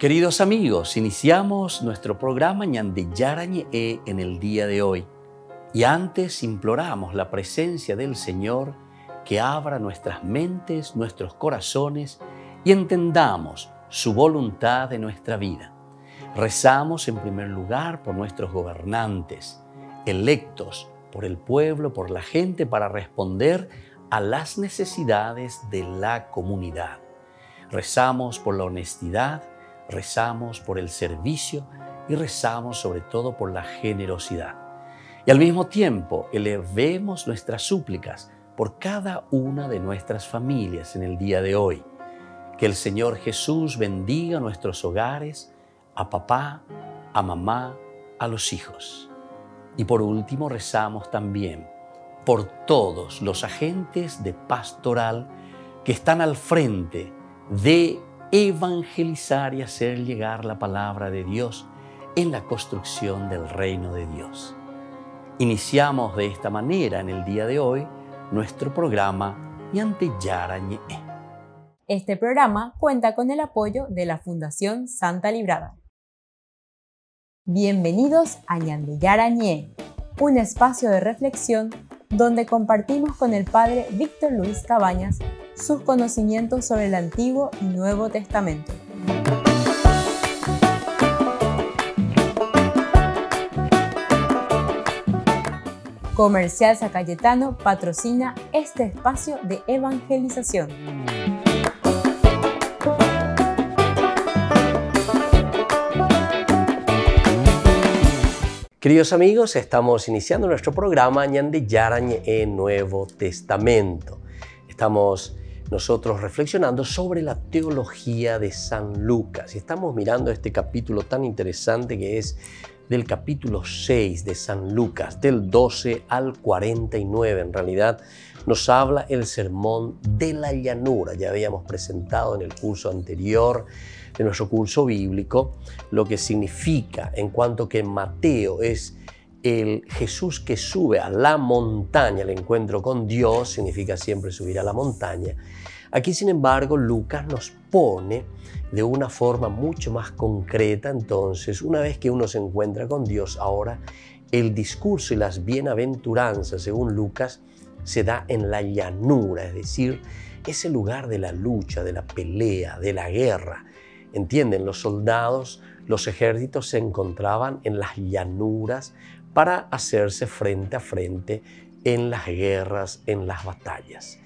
Queridos amigos, iniciamos nuestro programa Ñandillarañe en el día de hoy. Y antes imploramos la presencia del Señor que abra nuestras mentes, nuestros corazones y entendamos su voluntad en nuestra vida. Rezamos en primer lugar por nuestros gobernantes, electos por el pueblo, por la gente, para responder a las necesidades de la comunidad. Rezamos por la honestidad, rezamos por el servicio y rezamos sobre todo por la generosidad. Y al mismo tiempo elevemos nuestras súplicas por cada una de nuestras familias en el día de hoy. Que el Señor Jesús bendiga nuestros hogares, a papá, a mamá, a los hijos. Y por último rezamos también por todos los agentes de pastoral que están al frente de evangelizar y hacer llegar la palabra de Dios en la construcción del reino de Dios. Iniciamos de esta manera en el día de hoy nuestro programa Ñanteyarañe. Este programa cuenta con el apoyo de la Fundación Santa Librada. Bienvenidos a Ñandeyarañe, un espacio de reflexión donde compartimos con el Padre Víctor Luis Cabañas sus conocimientos sobre el Antiguo y Nuevo Testamento. Comercial Zacayetano patrocina este espacio de evangelización. Queridos amigos, estamos iniciando nuestro programa Ñande Yarañ en Nuevo Testamento. Estamos nosotros reflexionando sobre la teología de San Lucas estamos mirando este capítulo tan interesante que es del capítulo 6 de San Lucas, del 12 al 49. En realidad nos habla el sermón de la llanura. Ya habíamos presentado en el curso anterior de nuestro curso bíblico lo que significa en cuanto que Mateo es el Jesús que sube a la montaña, el encuentro con Dios significa siempre subir a la montaña. Aquí, sin embargo, Lucas nos pone de una forma mucho más concreta, entonces, una vez que uno se encuentra con Dios, ahora el discurso y las bienaventuranzas, según Lucas, se da en la llanura, es decir, ese lugar de la lucha, de la pelea, de la guerra. Entienden, los soldados, los ejércitos se encontraban en las llanuras para hacerse frente a frente en las guerras, en las batallas.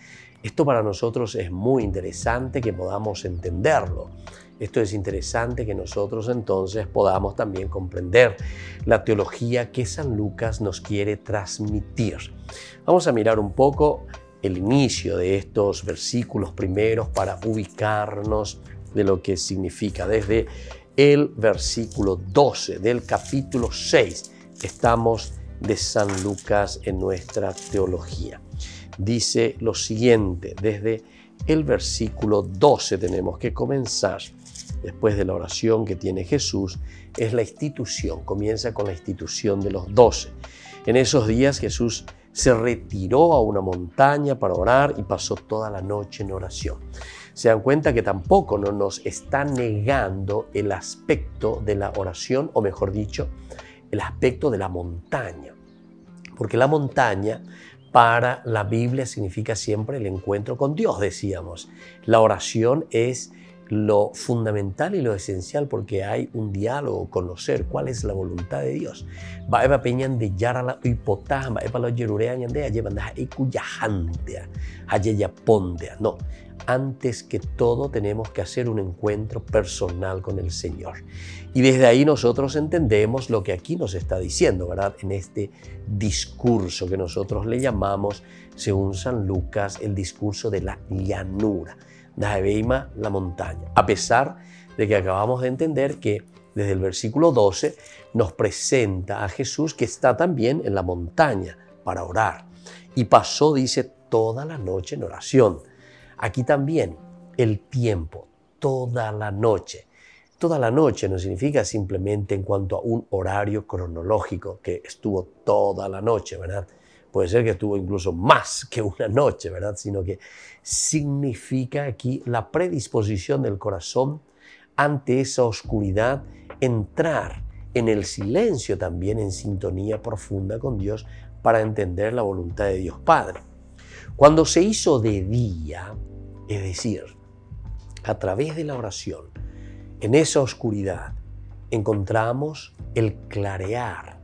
Esto para nosotros es muy interesante que podamos entenderlo. Esto es interesante que nosotros entonces podamos también comprender la teología que San Lucas nos quiere transmitir. Vamos a mirar un poco el inicio de estos versículos primeros para ubicarnos de lo que significa. Desde el versículo 12 del capítulo 6 estamos de San Lucas en nuestra teología. Dice lo siguiente, desde el versículo 12 tenemos que comenzar, después de la oración que tiene Jesús, es la institución, comienza con la institución de los doce. En esos días Jesús se retiró a una montaña para orar y pasó toda la noche en oración se dan cuenta que tampoco no nos está negando el aspecto de la oración, o mejor dicho, el aspecto de la montaña. Porque la montaña para la Biblia significa siempre el encuentro con Dios, decíamos. La oración es lo fundamental y lo esencial porque hay un diálogo, conocer cuál es la voluntad de Dios. No, antes que todo tenemos que hacer un encuentro personal con el Señor. Y desde ahí nosotros entendemos lo que aquí nos está diciendo, ¿verdad? En este discurso que nosotros le llamamos, según San Lucas, el discurso de la llanura. Dahebeima, la montaña. A pesar de que acabamos de entender que desde el versículo 12 nos presenta a Jesús que está también en la montaña para orar. Y pasó, dice, toda la noche en oración. Aquí también el tiempo, toda la noche. Toda la noche no significa simplemente en cuanto a un horario cronológico que estuvo toda la noche, ¿verdad? Puede ser que estuvo incluso más que una noche, ¿verdad? Sino que significa aquí la predisposición del corazón ante esa oscuridad, entrar en el silencio también en sintonía profunda con Dios para entender la voluntad de Dios Padre. Cuando se hizo de día, es decir, a través de la oración, en esa oscuridad, encontramos el clarear.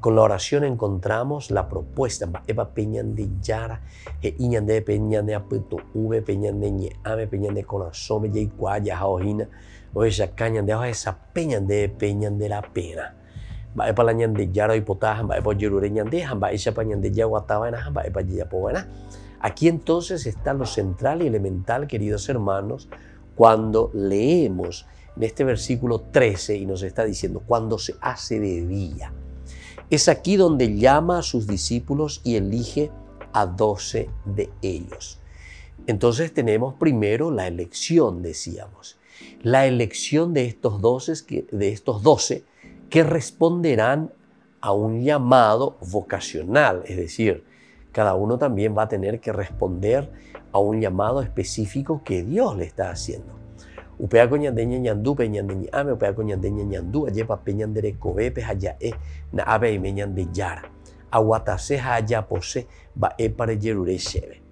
Con la oración encontramos la propuesta. Eva peñan de yara, e iñan de peñan de apeto, v peñan de ñe, ame peñan de corazón, y cuaya, jaojina, o esa cañan de esa peñan de peñan de la pena. Va para la ñan de yara y potaja, va para yurure ñan de, va esa pañan de yagua tabana, va para yapoana. Aquí entonces está lo central y elemental, queridos hermanos, cuando leemos en este versículo 13 y nos está diciendo, cuando se hace de día. Es aquí donde llama a sus discípulos y elige a doce de ellos. Entonces tenemos primero la elección, decíamos, la elección de estos doce, de estos doce que responderán a un llamado vocacional, es decir, cada uno también va a tener que responder a un llamado específico que Dios le está haciendo. upea ko ñandeña ñandu pe ñande ñame upea ko ñandeña ñandu ayepa pe ñandere kobe pe hayae na abe me ñande yara. Aguatase haya pose va e para yerure shebe.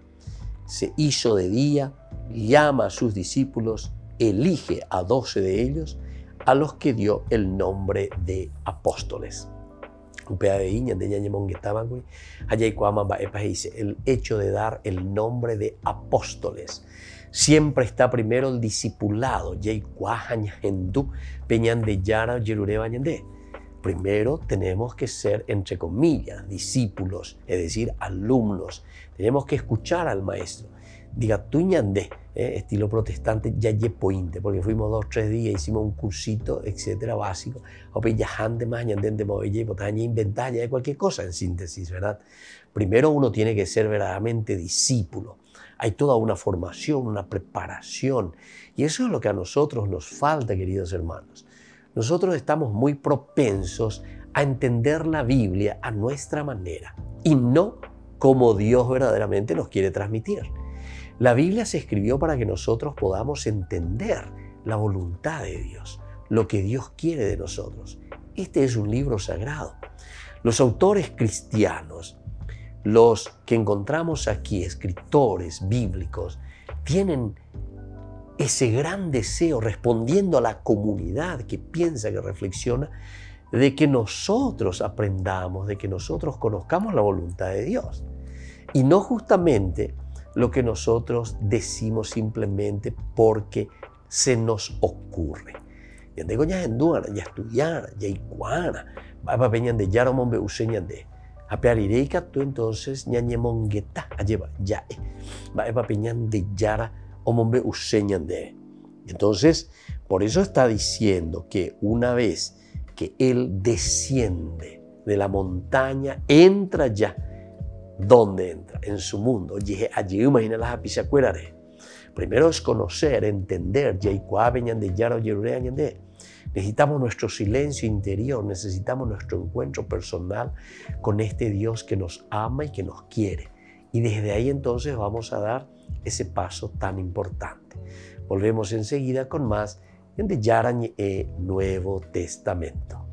Se hizo de día llama a sus discípulos elige a doce de ellos a los que dio el nombre de apóstoles upea de ñandeña ñemonguetaban güey hayay kuama va e dice el hecho de dar el nombre de apóstoles Siempre está primero el discipulado. Primero tenemos que ser, entre comillas, discípulos, es decir, alumnos. Tenemos que escuchar al maestro. Diga, tú ñandé, eh, estilo protestante, ya pointe, porque fuimos dos, tres días, hicimos un cursito, etcétera, básico. O ya más ñandé de movelle, inventar ya de cualquier cosa en síntesis, ¿verdad? Primero uno tiene que ser verdaderamente discípulo. Hay toda una formación, una preparación. Y eso es lo que a nosotros nos falta, queridos hermanos. Nosotros estamos muy propensos a entender la Biblia a nuestra manera y no como Dios verdaderamente nos quiere transmitir. La Biblia se escribió para que nosotros podamos entender la voluntad de Dios, lo que Dios quiere de nosotros. Este es un libro sagrado. Los autores cristianos los que encontramos aquí, escritores bíblicos, tienen ese gran deseo, respondiendo a la comunidad que piensa, que reflexiona, de que nosotros aprendamos, de que nosotros conozcamos la voluntad de Dios. Y no justamente lo que nosotros decimos simplemente porque se nos ocurre. Ya tengo ya ya estudiar, ya iguana, va a de ya de apearireika tú entonces ñañemongeta lleva ya va a peñan de yara o mombe useñan de entonces por eso está diciendo que una vez que él desciende de la montaña entra ya ¿Dónde entra? En su mundo. Allí imagina las apisacuerare. Primero es conocer, entender, Necesitamos nuestro silencio interior, necesitamos nuestro encuentro personal con este Dios que nos ama y que nos quiere. Y desde ahí entonces vamos a dar ese paso tan importante. Volvemos enseguida con más en de Yarañ e Nuevo Testamento.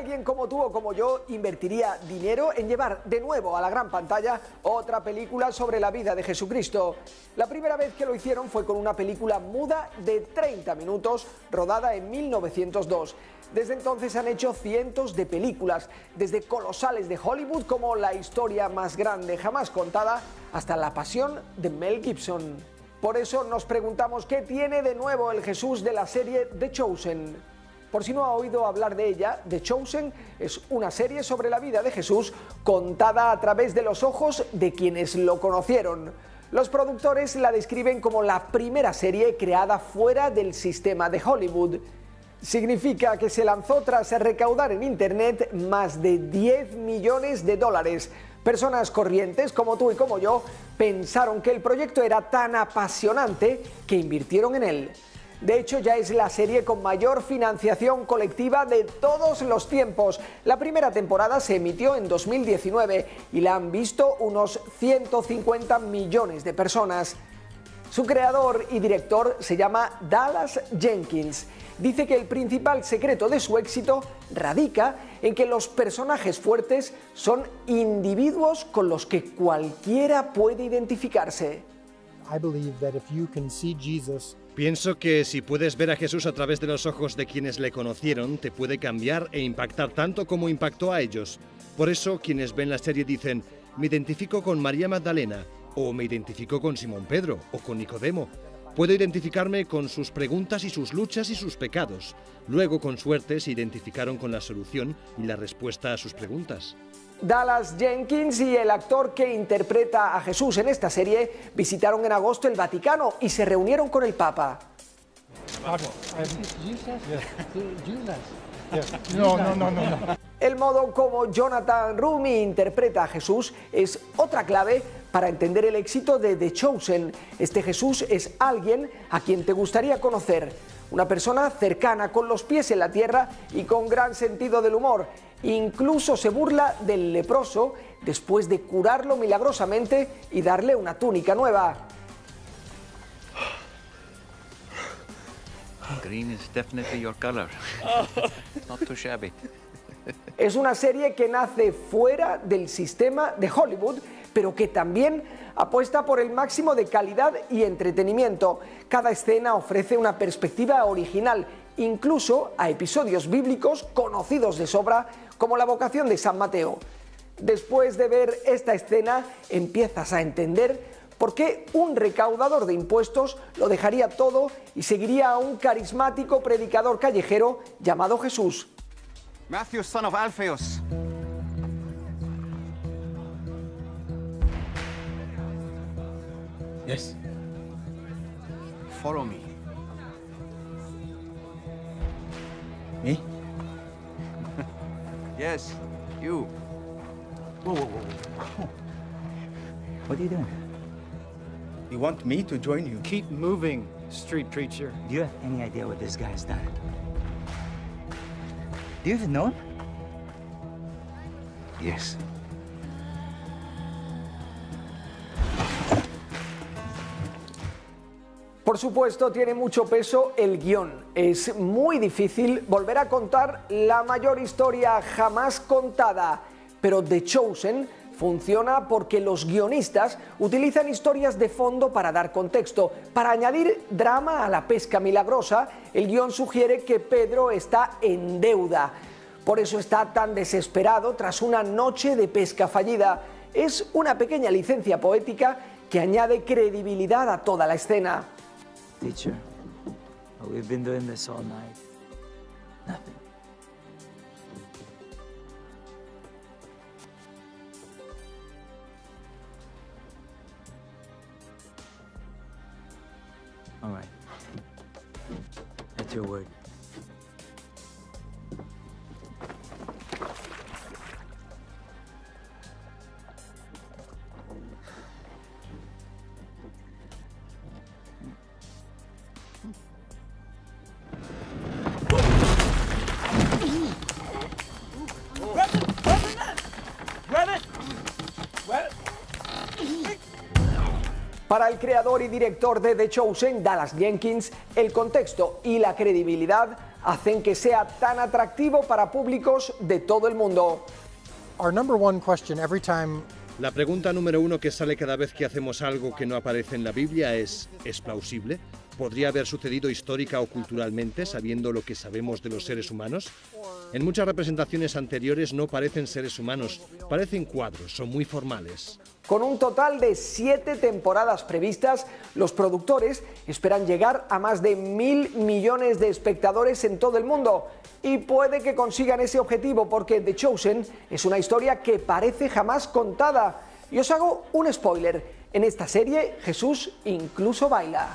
Alguien como tú o como yo invertiría dinero en llevar de nuevo a la gran pantalla otra película sobre la vida de Jesucristo? La primera vez que lo hicieron fue con una película muda de 30 minutos rodada en 1902. Desde entonces han hecho cientos de películas, desde colosales de Hollywood como La historia más grande jamás contada hasta La pasión de Mel Gibson. Por eso nos preguntamos qué tiene de nuevo el Jesús de la serie The Chosen. Por si no ha oído hablar de ella, The Chosen es una serie sobre la vida de Jesús contada a través de los ojos de quienes lo conocieron. Los productores la describen como la primera serie creada fuera del sistema de Hollywood. Significa que se lanzó tras recaudar en Internet más de 10 millones de dólares. Personas corrientes como tú y como yo pensaron que el proyecto era tan apasionante que invirtieron en él. De hecho, ya es la serie con mayor financiación colectiva de todos los tiempos. La primera temporada se emitió en 2019 y la han visto unos 150 millones de personas. Su creador y director se llama Dallas Jenkins. Dice que el principal secreto de su éxito radica en que los personajes fuertes son individuos con los que cualquiera puede identificarse. Pienso que si puedes ver a Jesús a través de los ojos de quienes le conocieron, te puede cambiar e impactar tanto como impactó a ellos. Por eso quienes ven la serie dicen, me identifico con María Magdalena, o me identifico con Simón Pedro o con Nicodemo. Puedo identificarme con sus preguntas y sus luchas y sus pecados. Luego, con suerte, se identificaron con la solución y la respuesta a sus preguntas. Dallas Jenkins y el actor que interpreta a Jesús en esta serie visitaron en agosto el Vaticano y se reunieron con el Papa. No, no, no, no. El modo como Jonathan Rumi interpreta a Jesús es otra clave para entender el éxito de The Chosen. Este Jesús es alguien a quien te gustaría conocer, una persona cercana, con los pies en la tierra y con gran sentido del humor. Incluso se burla del leproso después de curarlo milagrosamente y darle una túnica nueva. Green is definitely your color. Not too shabby. Es una serie que nace fuera del sistema de Hollywood, pero que también apuesta por el máximo de calidad y entretenimiento. Cada escena ofrece una perspectiva original, incluso a episodios bíblicos conocidos de sobra, como la vocación de San Mateo. Después de ver esta escena, empiezas a entender por qué un recaudador de impuestos lo dejaría todo y seguiría a un carismático predicador callejero llamado Jesús. Matthew, son of Alphaeus. Yes. Follow me. Me? Yes, you. Whoa, whoa, whoa. What are you doing? You want me to join you? Keep moving, street preacher. Do you have any idea what this guy has done? Do you even know him? Yes. Por supuesto, tiene mucho peso el guion. Es muy difícil volver a contar la mayor historia jamás contada, pero The Chosen funciona porque los guionistas utilizan historias de fondo para dar contexto. Para añadir drama a la pesca milagrosa, el guion sugiere que Pedro está en deuda. Por eso está tan desesperado tras una noche de pesca fallida. Es una pequeña licencia poética que añade credibilidad a toda la escena. Teacher, we've been doing this all night. Nothing. All right. That's your word. Para el creador y director de The Chosen, Dallas Jenkins, el contexto y la credibilidad hacen que sea tan atractivo para públicos de todo el mundo. Our number one question every time La pregunta número uno que sale cada vez que hacemos algo que no aparece en la Biblia es, ¿es plausible? ¿Podría haber sucedido histórica o culturalmente sabiendo lo que sabemos de los seres humanos? En muchas representaciones anteriores no parecen seres humanos, parecen cuadros, son muy formales. Con un total de siete temporadas previstas, los productores esperan llegar a más de mil millones de espectadores en todo el mundo. Y puede que consigan ese objetivo porque The Chosen es una historia que parece jamás contada. Y os hago un spoiler. En esta serie Jesús incluso baila.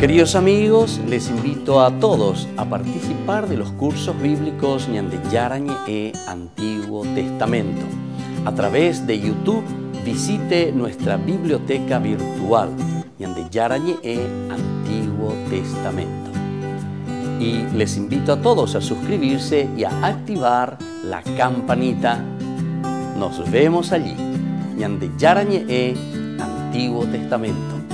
Queridos amigos, les invito a todos a participar de los cursos bíblicos Ñande Yarañe e Antiguo Testamento. A través de YouTube visite nuestra biblioteca virtual Ñande Yarañe e Antiguo Testamento. Y les invito a todos a suscribirse y a activar la campanita. Nos vemos allí. Ñande Yarañe e Antiguo Testamento.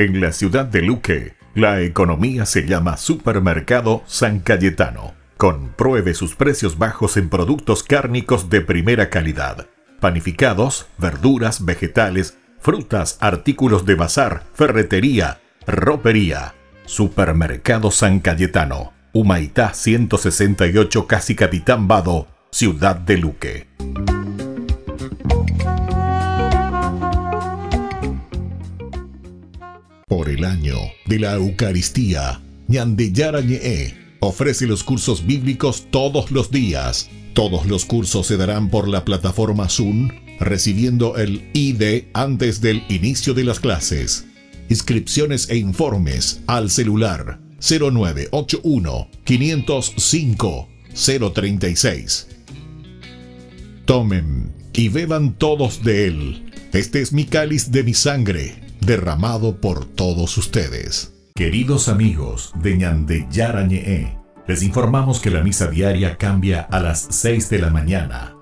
En la ciudad de Luque, la economía se llama Supermercado San Cayetano. Compruebe sus precios bajos en productos cárnicos de primera calidad. Panificados, verduras, vegetales, frutas, artículos de bazar, ferretería, ropería. Supermercado San Cayetano. Humaitá 168 Casi Capitán Vado, Ciudad de Luque. Por el año de la Eucaristía, Ñandeyara Ñee ofrece los cursos bíblicos todos los días. Todos los cursos se darán por la plataforma Zoom, recibiendo el ID antes del inicio de las clases. Inscripciones e informes al celular 0981 505 036. Tomen y beban todos de él. Este es mi cáliz de mi sangre derramado por todos ustedes. Queridos amigos de Ñande Yarañe, les informamos que la misa diaria cambia a las 6 de la mañana.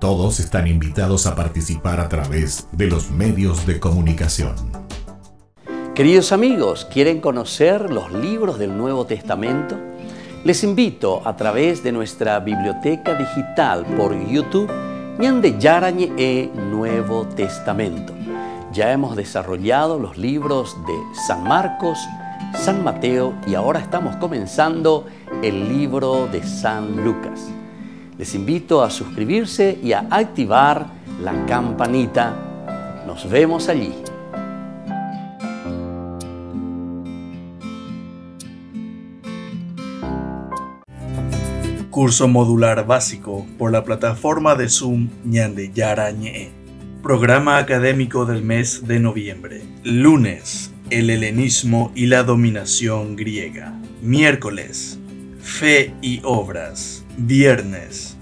Todos están invitados a participar a través de los medios de comunicación. Queridos amigos, ¿quieren conocer los libros del Nuevo Testamento? Les invito a través de nuestra biblioteca digital por YouTube Ñande Yarañe e Nuevo Testamento. Ya hemos desarrollado los libros de San Marcos, San Mateo y ahora estamos comenzando el libro de San Lucas. Les invito a suscribirse y a activar la campanita. Nos vemos allí. Curso modular básico por la plataforma de Zoom Ñande Yarañe. Programa académico del mes de noviembre. Lunes, el helenismo y la dominación griega. Miércoles, fe y obras. Viernes,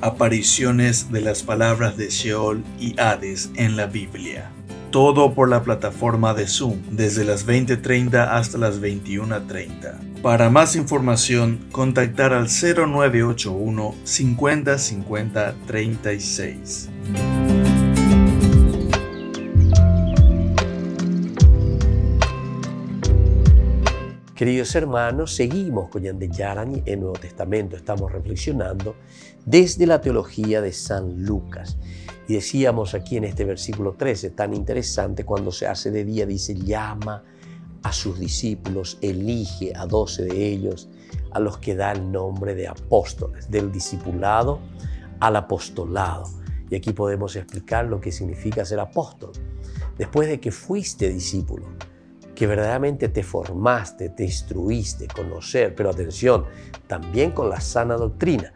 apariciones de las palabras de Sheol y Hades en la Biblia. Todo por la plataforma de Zoom desde las 20.30 hasta las 21.30. Para más información, contactar al 0981 50 50 36. Queridos hermanos, seguimos con Yande Yarani en Nuevo Testamento. Estamos reflexionando desde la teología de San Lucas. Y decíamos aquí en este versículo 13, tan interesante, cuando se hace de día, dice, llama a sus discípulos, elige a doce de ellos, a los que da el nombre de apóstoles, del discipulado al apostolado. Y aquí podemos explicar lo que significa ser apóstol. Después de que fuiste discípulo, que verdaderamente te formaste, te instruiste, conocer, pero atención, también con la sana doctrina.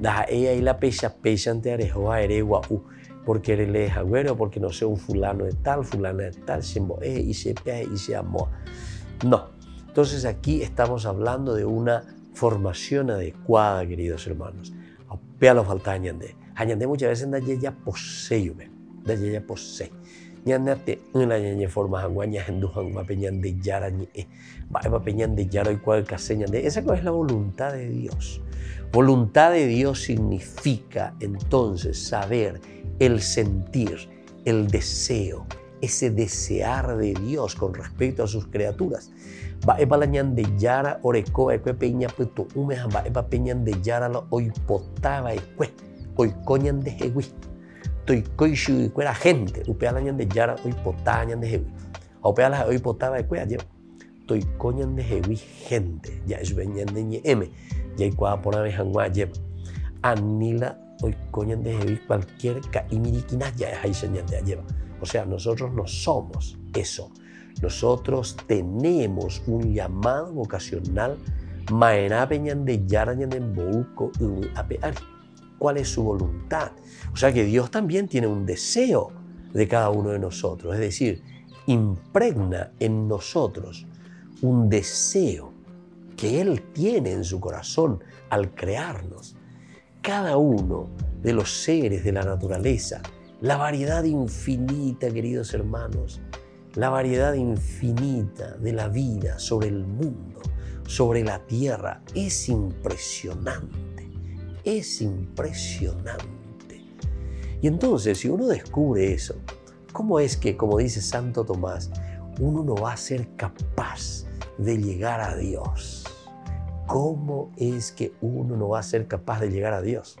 Da ella y la pecha, pecha ante arejoa eregua u, porque eres agüero, porque no sé un fulano de tal, fulana de tal, se moe y se pe y se amó. No. Entonces aquí estamos hablando de una formación adecuada, queridos hermanos. Pea lo falta añande. Añande muchas veces da ya posee, da ya posee ñanate una ñañe forma hanguaña hendujan va peñan de yara ñe va peñan de yara y cual caseña de esa es la voluntad de Dios. Voluntad de Dios significa entonces saber el sentir el deseo ese desear de Dios con respecto a sus criaturas. Va epa la ñan de yara oreco eque peña puto umeja va epa peñan de yara lo hoy potaba eque hoy coñan de jegui toi koishu kuera gente. Upea la de yara hoy potañan de hewi upea la hoy potaba de kuera lleva toi coñan de hewi gente. Ya es veñan de ñe m. Ya ikua pona de hangua lleva anila hoy coñan de hewi cualquier ka imirikina ya es ahí de lleva. O sea nosotros no somos eso. Nosotros tenemos un llamado vocacional maena peñan de yara ñan de mbouko apeari cuál es su voluntad. O sea que Dios también tiene un deseo de cada uno de nosotros, es decir, impregna en nosotros un deseo que Él tiene en su corazón al crearnos. Cada uno de los seres de la naturaleza, la variedad infinita, queridos hermanos, la variedad infinita de la vida sobre el mundo, sobre la tierra, es impresionante, es impresionante. Y entonces, si uno descubre eso, ¿cómo es que, como dice Santo Tomás, uno no va a ser capaz de llegar a Dios? ¿Cómo es que uno no va a ser capaz de llegar a Dios?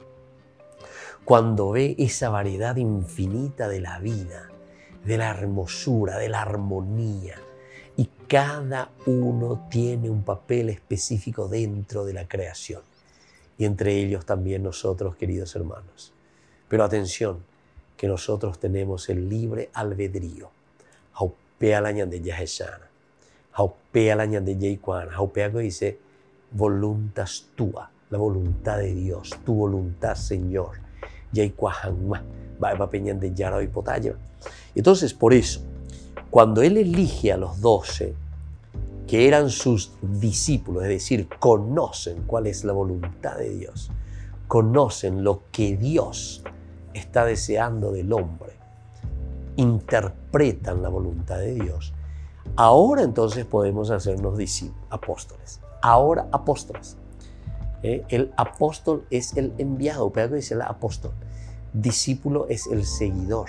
Cuando ve esa variedad infinita de la vida, de la hermosura, de la armonía, y cada uno tiene un papel específico dentro de la creación, y entre ellos también nosotros, queridos hermanos. Pero atención, que nosotros tenemos el libre albedrío. Haupea la de la de que dice, voluntas tua, la voluntad de Dios, tu voluntad, Señor. Entonces, por eso, cuando Él elige a los doce, que eran sus discípulos, es decir, conocen cuál es la voluntad de Dios, conocen lo que Dios está deseando del hombre, interpretan la voluntad de Dios, ahora entonces podemos hacernos apóstoles ahora apóstoles. ¿Eh? El apóstol es el enviado, pero dice el apóstol. Discípulo es el seguidor,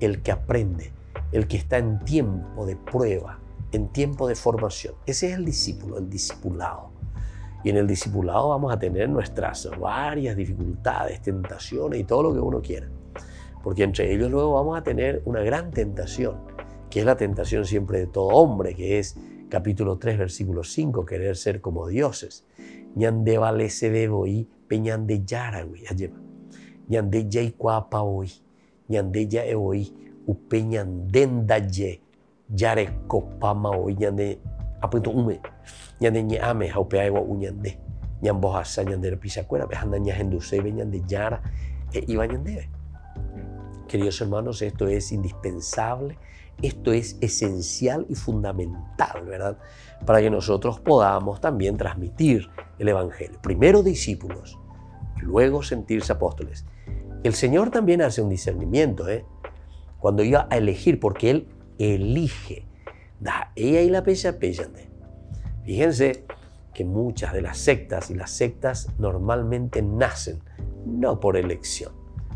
el que aprende, el que está en tiempo de prueba, en tiempo de formación. Ese es el discípulo, el discipulado. Y en el discipulado vamos a tener nuestras varias dificultades, tentaciones y todo lo que uno quiera. Porque entre ellos luego vamos a tener una gran tentación, que es la tentación siempre de todo hombre, que es capítulo 3, versículo 5, querer ser como dioses. Ñande. Ñande ya yare copama hoy, ñande apunto ume, ñande ñe ame, haupea ewa uñande, ñambohasa, ñande pisacuera, vejanda ñajenduce, ñande yara, e iba ñande. Queridos hermanos, esto es indispensable esto es esencial y fundamental, ¿verdad? Para que nosotros podamos también transmitir el Evangelio. Primero discípulos, luego sentirse apóstoles. El Señor también hace un discernimiento, ¿eh? Cuando iba a elegir, porque Él elige. Da ella y la pesa Fíjense que muchas de las sectas y las sectas normalmente nacen no por elección,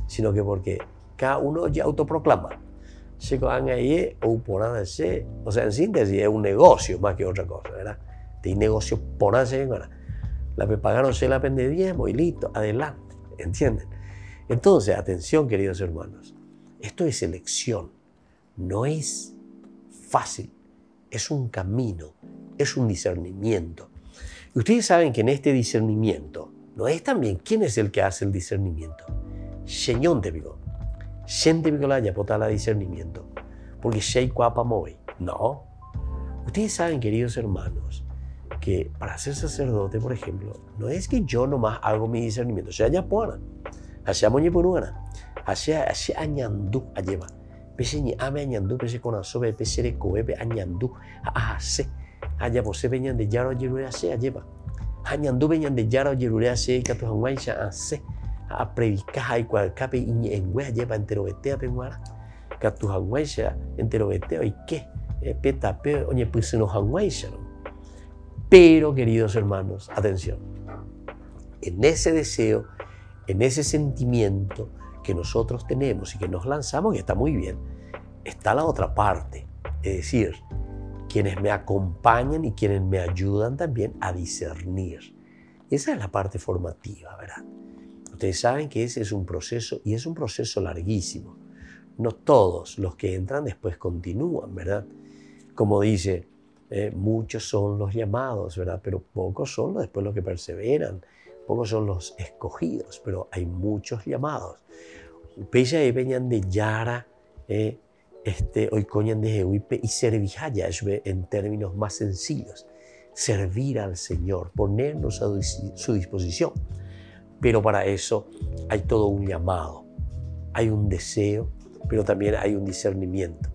sino que porque cada uno ya autoproclama ahí o sea, en síntesis, es un negocio más que otra cosa, ¿verdad? De negocio por hacer, La pagaron se la pende diezmo y listo, adelante, ¿entienden? Entonces, atención, queridos hermanos, esto es elección, no es fácil, es un camino, es un discernimiento. Y ustedes saben que en este discernimiento, no es también quién es el que hace el discernimiento. Señor de vivo gente ya potala discernimiento. Porque Shei Moy. No. Ustedes saben, queridos hermanos, que para ser sacerdote, por ejemplo, no es que yo nomás hago mi discernimiento. Se haya pona. Hacia moñe ponuana. Hacia hacia añandú lleva. Pese ni ame añandú, pese con asobe, pese de coebe añandú. Ah, se. Allá pose veñan de yaro yerure se lleva. Añandú veñan de yaro yerure se, que tu hanguaisha se a predicar hay cual cape y en wea lleva entero betea penguara que tu hangwaisha entero betea y qué peta pe oye pues no hangwaisha pero queridos hermanos atención en ese deseo en ese sentimiento que nosotros tenemos y que nos lanzamos y está muy bien está la otra parte es decir quienes me acompañan y quienes me ayudan también a discernir esa es la parte formativa verdad Ustedes saben que ese es un proceso y es un proceso larguísimo. No todos los que entran después continúan, ¿verdad? Como dice, eh, muchos son los llamados, ¿verdad? Pero pocos son después los que perseveran, pocos son los escogidos, pero hay muchos llamados. Pese a venían de Yara, eh, este, hoy coñan de Jehuipe y servijaya, en términos más sencillos. Servir al Señor, ponernos a su disposición pero para eso hay todo un llamado, hay un deseo, pero también hay un discernimiento.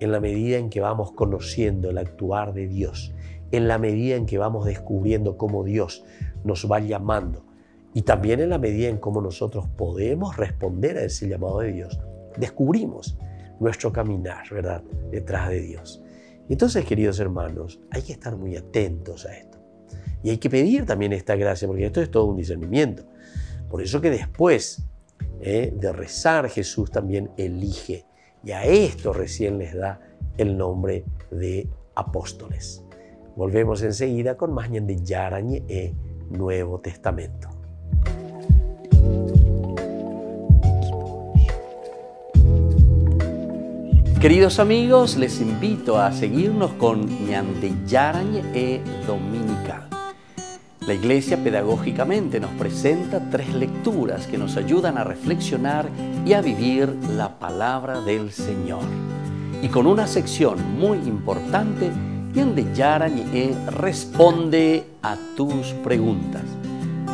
En la medida en que vamos conociendo el actuar de Dios, en la medida en que vamos descubriendo cómo Dios nos va llamando y también en la medida en cómo nosotros podemos responder a ese llamado de Dios, descubrimos nuestro caminar, ¿verdad?, detrás de Dios. Entonces, queridos hermanos, hay que estar muy atentos a esto. Y hay que pedir también esta gracia, porque esto es todo un discernimiento. Por eso que después ¿eh? de rezar, Jesús también elige. Y a esto recién les da el nombre de apóstoles. Volvemos enseguida con más de Yarañe e Nuevo Testamento. Queridos amigos, les invito a seguirnos con Ñandeyarañe e Dominical. La Iglesia pedagógicamente nos presenta tres lecturas que nos ayudan a reflexionar y a vivir la palabra del Señor. Y con una sección muy importante, Ñandeyarañe responde a tus preguntas.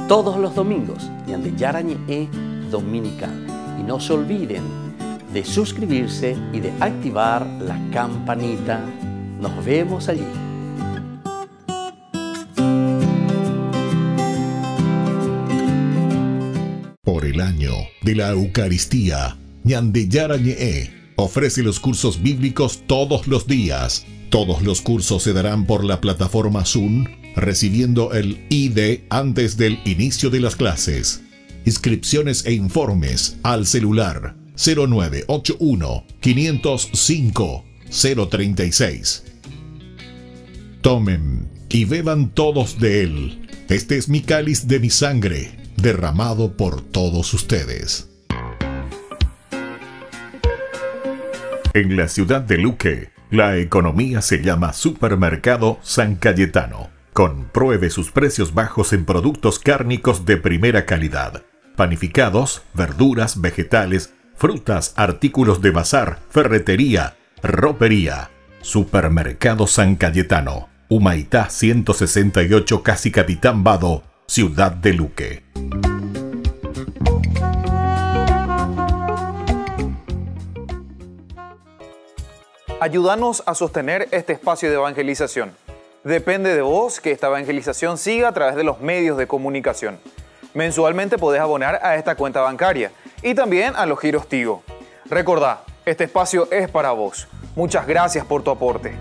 Todos los domingos, Ñandeyarañe e Dominical. Y no se olviden de suscribirse y de activar la campanita. Nos vemos allí. Por el año de la Eucaristía, Ñandeyara ofrece los cursos bíblicos todos los días. Todos los cursos se darán por la plataforma Zoom, recibiendo el ID antes del inicio de las clases. Inscripciones e informes al celular 0981 505 036. Tomen y beban todos de él. Este es mi cáliz de mi sangre, derramado por todos ustedes. En la ciudad de Luque, la economía se llama Supermercado San Cayetano. Compruebe sus precios bajos en productos cárnicos de primera calidad. Panificados, verduras, vegetales, frutas, artículos de bazar, ferretería, ropería. Supermercado San Cayetano, Humaitá 168 Casi Capitán Vado, Ciudad de Luque. Ayúdanos a sostener este espacio de evangelización. Depende de vos que esta evangelización siga a través de los medios de comunicación. Mensualmente podés abonar a esta cuenta bancaria y también a los giros Tigo. Recordá, este espacio es para vos. Muchas gracias por tu aporte.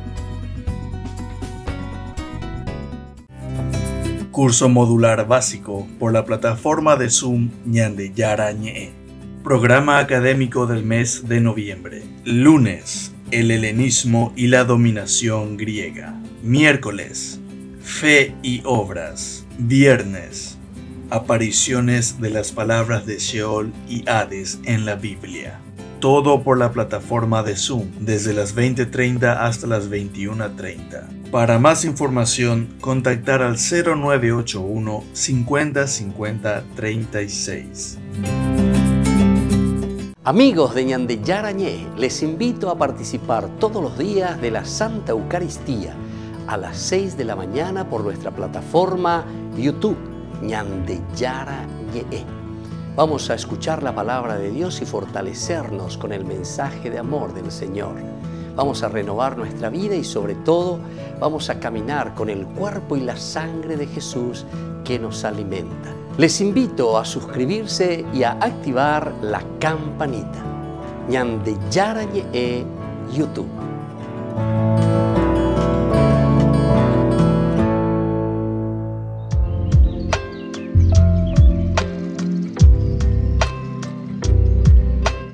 Curso modular básico por la plataforma de Zoom Ñande Yarañe. Programa académico del mes de noviembre. Lunes, el helenismo y la dominación griega. Miércoles, fe y obras. Viernes, apariciones de las palabras de Sheol y Hades en la Biblia. Todo por la plataforma de Zoom desde las 20.30 hasta las 21.30. Para más información, contactar al 0981 50 50 36. Amigos de Ñandeyarañé, les invito a participar todos los días de la Santa Eucaristía a las 6 de la mañana por nuestra plataforma YouTube Ñandeyara Ye. Vamos a escuchar la palabra de Dios y fortalecernos con el mensaje de amor del Señor. Vamos a renovar nuestra vida y sobre todo vamos a caminar con el cuerpo y la sangre de Jesús que nos alimenta. Les invito a suscribirse y a activar la campanita. Ñandeyara Ye YouTube.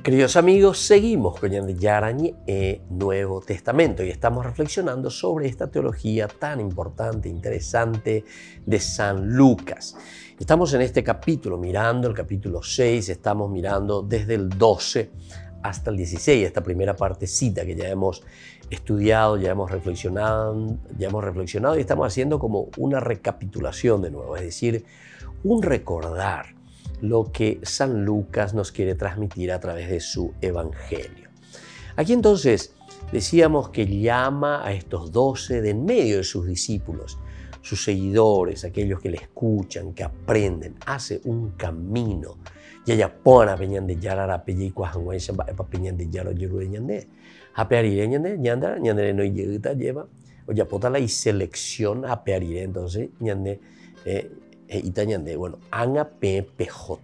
Queridos amigos, seguimos con Yarañe e Nuevo Testamento y estamos reflexionando sobre esta teología tan importante, interesante de San Lucas. Estamos en este capítulo mirando el capítulo 6, estamos mirando desde el 12 hasta el 16, esta primera partecita que ya hemos estudiado, ya hemos reflexionado, ya hemos reflexionado y estamos haciendo como una recapitulación de nuevo, es decir, un recordar lo que San Lucas nos quiere transmitir a través de su Evangelio. Aquí entonces decíamos que llama a estos doce de en medio de sus discípulos, sus seguidores, aquellos que le escuchan, que aprenden, hace un camino. Y ella pone peñan de yara pelle y cuajanguay se va a peñan de yaro yuru de ñande. A pearire ñande, ñanda, ñande no llega lleva. O ya pota la y selección a pearire, entonces ñande, eh, eh, ita ñande, bueno, anga pe pj.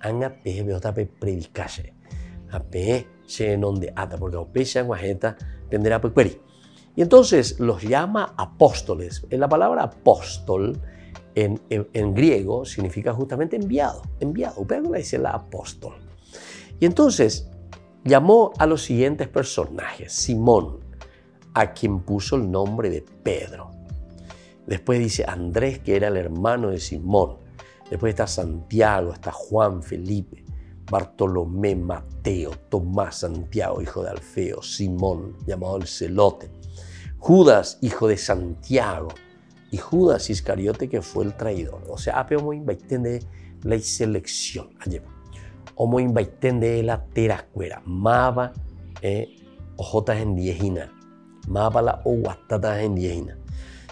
Anga pe pj pe predicache. A pe se donde ata, porque o pe se guajeta, tendrá pe querí. Y entonces los llama apóstoles. La palabra apóstol en, en, griego significa justamente enviado, enviado. Pero dice la apóstol. Y entonces llamó a los siguientes personajes. Simón, a quien puso el nombre de Pedro. Después dice Andrés, que era el hermano de Simón. Después está Santiago, está Juan, Felipe, Bartolomé, Mateo, Tomás, Santiago, hijo de Alfeo, Simón, llamado el celote, Judas, hijo de Santiago, y Judas Iscariote, que fue el traidor. O sea, ape homo de la selección. Homo de la teracuera. Maba eh, ojotas en diejina. Maba la oguatatas en diejina.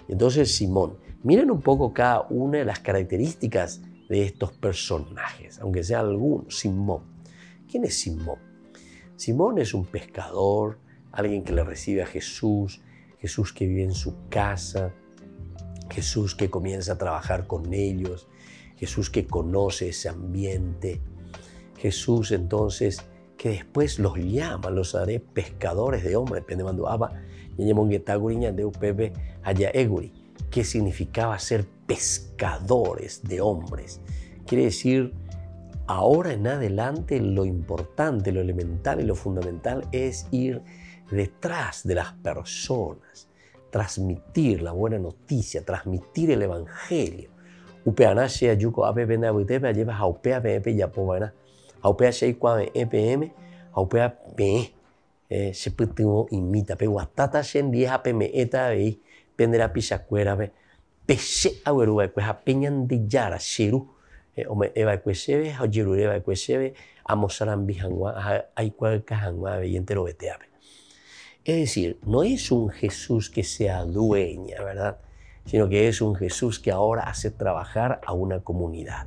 Entonces, Simón. Miren un poco cada una de las características de estos personajes, aunque sea alguno. Simón. ¿Quién es Simón? Simón es un pescador, alguien que le recibe a Jesús, Jesús que vive en su casa, Jesús que comienza a trabajar con ellos, Jesús que conoce ese ambiente, Jesús entonces que después los llama, los haré pescadores de hombres, aba, de que significaba ser pescadores de hombres. Quiere decir, ahora en adelante lo importante, lo elemental y lo fundamental es ir detrás de las personas, transmitir la buena noticia, transmitir el evangelio. Upeana sea yuko ape benda butepe lleva haupea pepe ya povana. Haupea sei kwa EPM, haupea pe se putumo imita pe watata shen die hape me eta vei pendera pisacuera ve pese aweru va pues apeñan de yara shiru ome eva kwesebe hajiru eva kwesebe amosaran bihangwa ai kwa kahangwa ve entero beteabe es decir, no es un Jesús que se adueña, ¿verdad? Sino que es un Jesús que ahora hace trabajar a una comunidad.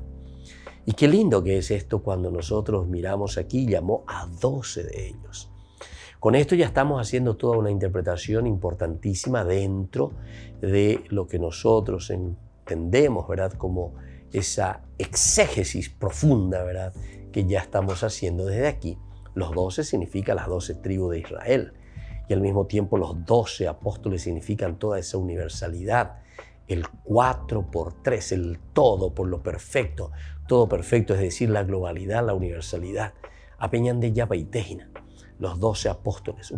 Y qué lindo que es esto cuando nosotros miramos aquí, llamó a 12 de ellos. Con esto ya estamos haciendo toda una interpretación importantísima dentro de lo que nosotros entendemos, ¿verdad? Como esa exégesis profunda, ¿verdad? Que ya estamos haciendo desde aquí. Los 12 significa las 12 tribus de Israel y al mismo tiempo los doce apóstoles significan toda esa universalidad, el cuatro por tres, el todo por lo perfecto, todo perfecto, es decir, la globalidad, la universalidad. Apeñan de Yapa y Tejina, los doce apóstoles,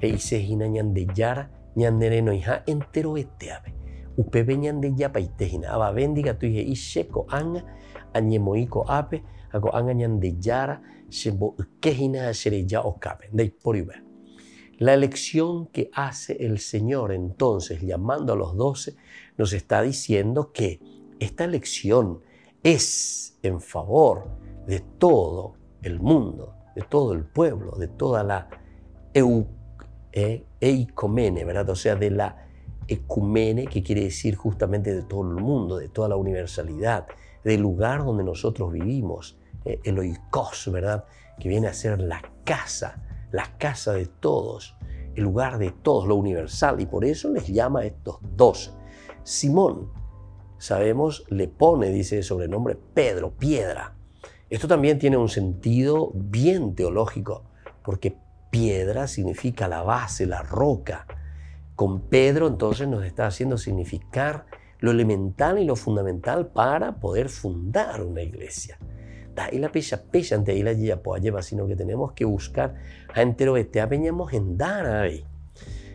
e Isejina ñan de Yara, ñan de hija entero eteabe. UPB ñan de Yapa y Tejina, aba bendiga tu hija Isheko anga, añemoiko ape, ako anga ñan de Yara, shebo ukejina ya okabe, de por la elección que hace el Señor entonces llamando a los doce nos está diciendo que esta elección es en favor de todo el mundo, de todo el pueblo, de toda la eu, e, eicomene, ¿verdad? O sea, de la ecumene, que quiere decir justamente de todo el mundo, de toda la universalidad, del lugar donde nosotros vivimos, eh, el oikos, ¿verdad? Que viene a ser la casa la casa de todos, el lugar de todos, lo universal, y por eso les llama a estos dos. Simón, sabemos, le pone, dice sobrenombre, Pedro, piedra. Esto también tiene un sentido bien teológico, porque piedra significa la base, la roca. Con Pedro entonces nos está haciendo significar lo elemental y lo fundamental para poder fundar una iglesia. Y la pesa pesa ante la pues lleva sino que tenemos que buscar a entero este apeñamos en dar ahí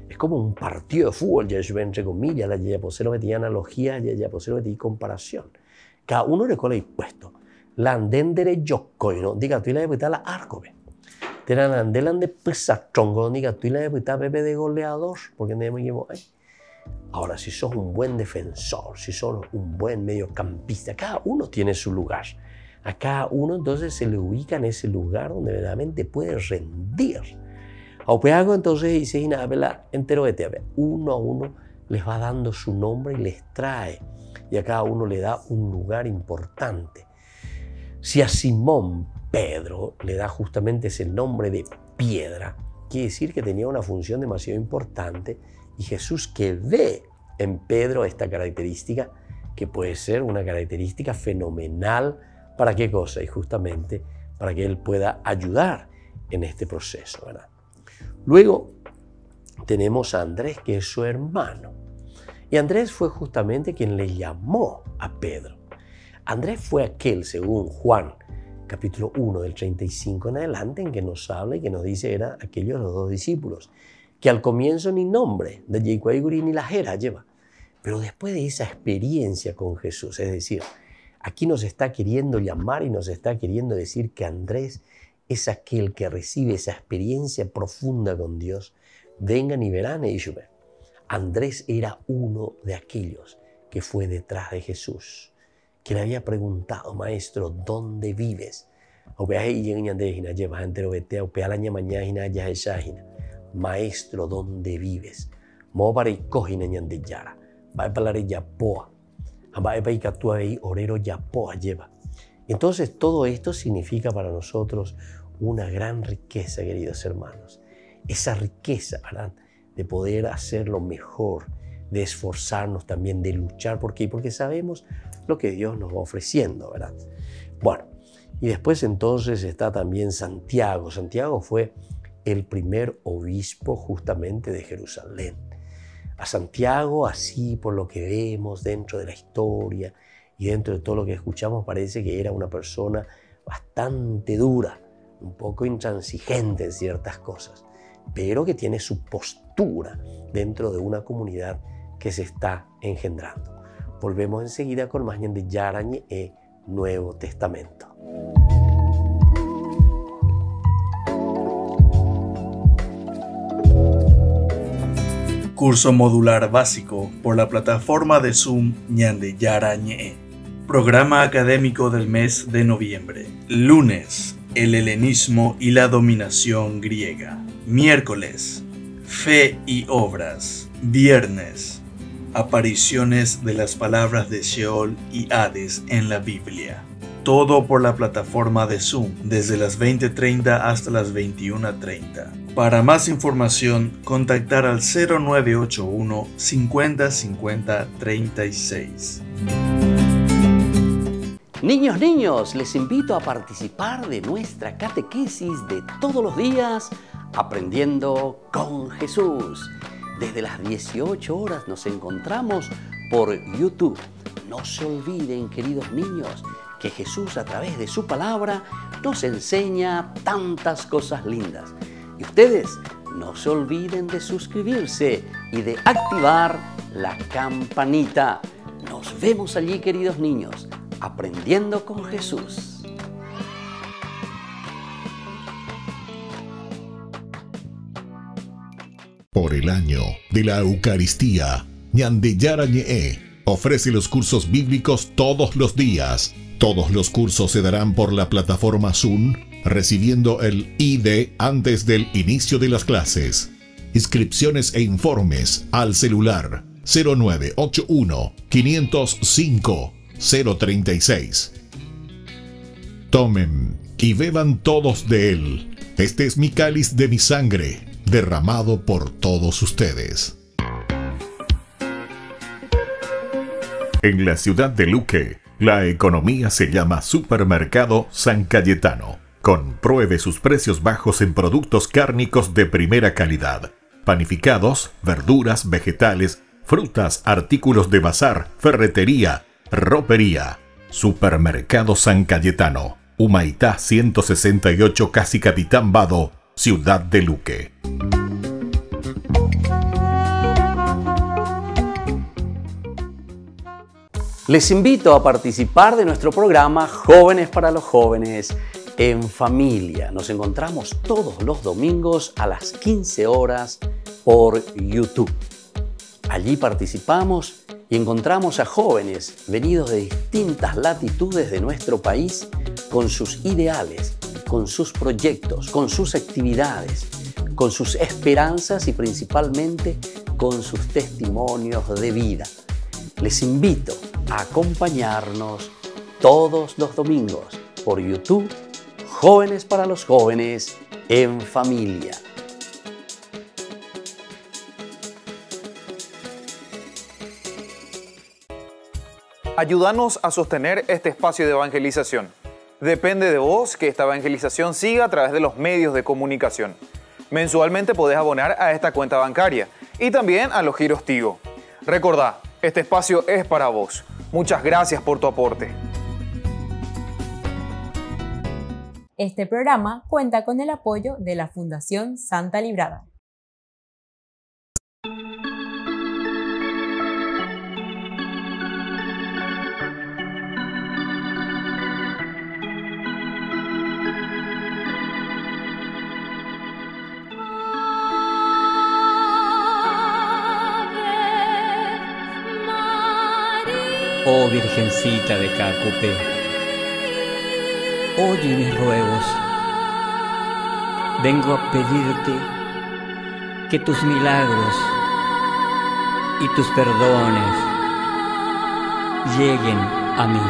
es como un partido de fútbol ya entre comillas la ya pues lo de analogía ya pues lo de comparación. Cada uno le cola puesto la andendere no diga tú la de la arco ve te la andelan de pesa tronco diga tú la de bebé de goleador porque me llevo ahí Ahora, si sos un buen defensor, si sos un buen mediocampista, cada uno tiene su lugar. A cada uno entonces se le ubica en ese lugar donde verdaderamente puede rendir. Aupeago entonces dice Inabela entero de uno a uno les va dando su nombre y les trae, y a cada uno le da un lugar importante. Si a Simón Pedro le da justamente ese nombre de piedra, quiere decir que tenía una función demasiado importante y Jesús que ve en Pedro esta característica, que puede ser una característica fenomenal, ¿para qué cosa? Y justamente para que Él pueda ayudar en este proceso. ¿verdad? Luego tenemos a Andrés, que es su hermano. Y Andrés fue justamente quien le llamó a Pedro. Andrés fue aquel, según Juan, capítulo 1 del 35 en adelante, en que nos habla y que nos dice era aquellos los dos discípulos, que al comienzo ni nombre de Yehuaiguri ni la Jera lleva, pero después de esa experiencia con Jesús, es decir, aquí nos está queriendo llamar y nos está queriendo decir que Andrés es aquel que recibe esa experiencia profunda con Dios, vengan y verán ellos. Andrés era uno de aquellos que fue detrás de Jesús, que le había preguntado, maestro, ¿dónde vives? Maestro, ¿dónde vives? orero lleva. Entonces todo esto significa para nosotros una gran riqueza, queridos hermanos. Esa riqueza, ¿verdad? De poder hacer lo mejor, de esforzarnos también, de luchar. ¿Por qué? Porque sabemos lo que Dios nos va ofreciendo, ¿verdad? Bueno, y después entonces está también Santiago. Santiago fue el primer obispo justamente de Jerusalén. A Santiago, así por lo que vemos dentro de la historia y dentro de todo lo que escuchamos, parece que era una persona bastante dura, un poco intransigente en ciertas cosas, pero que tiene su postura dentro de una comunidad que se está engendrando. Volvemos enseguida con más de e Nuevo Testamento. Curso modular básico por la plataforma de Zoom Ñande Yarañe. Programa académico del mes de noviembre. Lunes, el helenismo y la dominación griega. Miércoles, fe y obras. Viernes, apariciones de las palabras de Sheol y Hades en la Biblia. Todo por la plataforma de Zoom desde las 20.30 hasta las 21.30. Para más información, contactar al 0981 50 50 36. Niños, niños, les invito a participar de nuestra catequesis de todos los días, aprendiendo con Jesús. Desde las 18 horas nos encontramos por YouTube. No se olviden, queridos niños, que Jesús a través de su palabra nos enseña tantas cosas lindas. Y ustedes no se olviden de suscribirse y de activar la campanita. Nos vemos allí, queridos niños, aprendiendo con Jesús. Por el año de la Eucaristía, Ñandeyara Ñe ofrece los cursos bíblicos todos los días. Todos los cursos se darán por la plataforma Zoom, recibiendo el ID antes del inicio de las clases. Inscripciones e informes al celular 0981 505 036. Tomen y beban todos de él. Este es mi cáliz de mi sangre derramado por todos ustedes. En la ciudad de Luque, la economía se llama Supermercado San Cayetano. Compruebe sus precios bajos en productos cárnicos de primera calidad. Panificados, verduras, vegetales, frutas, artículos de bazar, ferretería, ropería. Supermercado San Cayetano. Humaitá 168 Casi Capitán Vado, Ciudad de Luque. Les invito a participar de nuestro programa Jóvenes para los Jóvenes en Familia. Nos encontramos todos los domingos a las 15 horas por YouTube. Allí participamos y encontramos a jóvenes venidos de distintas latitudes de nuestro país con sus ideales, con sus proyectos, con sus actividades, con sus esperanzas y principalmente con sus testimonios de vida. Les invito a acompañarnos todos los domingos por YouTube, Jóvenes para los Jóvenes en Familia. Ayúdanos a sostener este espacio de evangelización. Depende de vos que esta evangelización siga a través de los medios de comunicación. Mensualmente podés abonar a esta cuenta bancaria y también a los giros Tigo. Recordá, este espacio es para vos. Muchas gracias por tu aporte. Este programa cuenta con el apoyo de la Fundación Santa Librada. Oh Virgencita de Cacupé, oye mis ruegos. Vengo a pedirte que tus milagros y tus perdones lleguen a mí.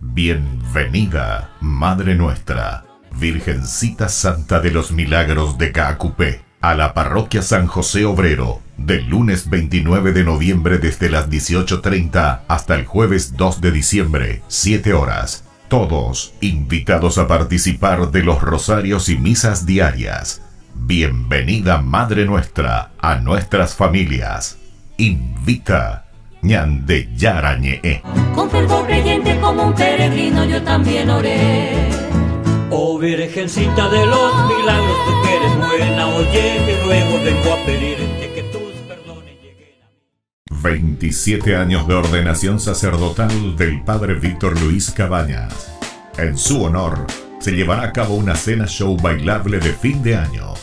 Bienvenida, Madre Nuestra Virgencita Santa de los Milagros de Caacupé, a la Parroquia San José Obrero, del lunes 29 de noviembre desde las 18.30 hasta el jueves 2 de diciembre, 7 horas. Todos invitados a participar de los rosarios y misas diarias. Bienvenida Madre Nuestra a nuestras familias. Invita Ñande Yarañe. Con fervor creyente como un peregrino yo también oré. Oh Virgencita de los milagros, tú que eres buena, oye mi ruego, vengo a pedirte que tus perdones lleguen a mí. 27 años de ordenación sacerdotal del Padre Víctor Luis Cabañas. En su honor, se llevará a cabo una cena show bailable de fin de año.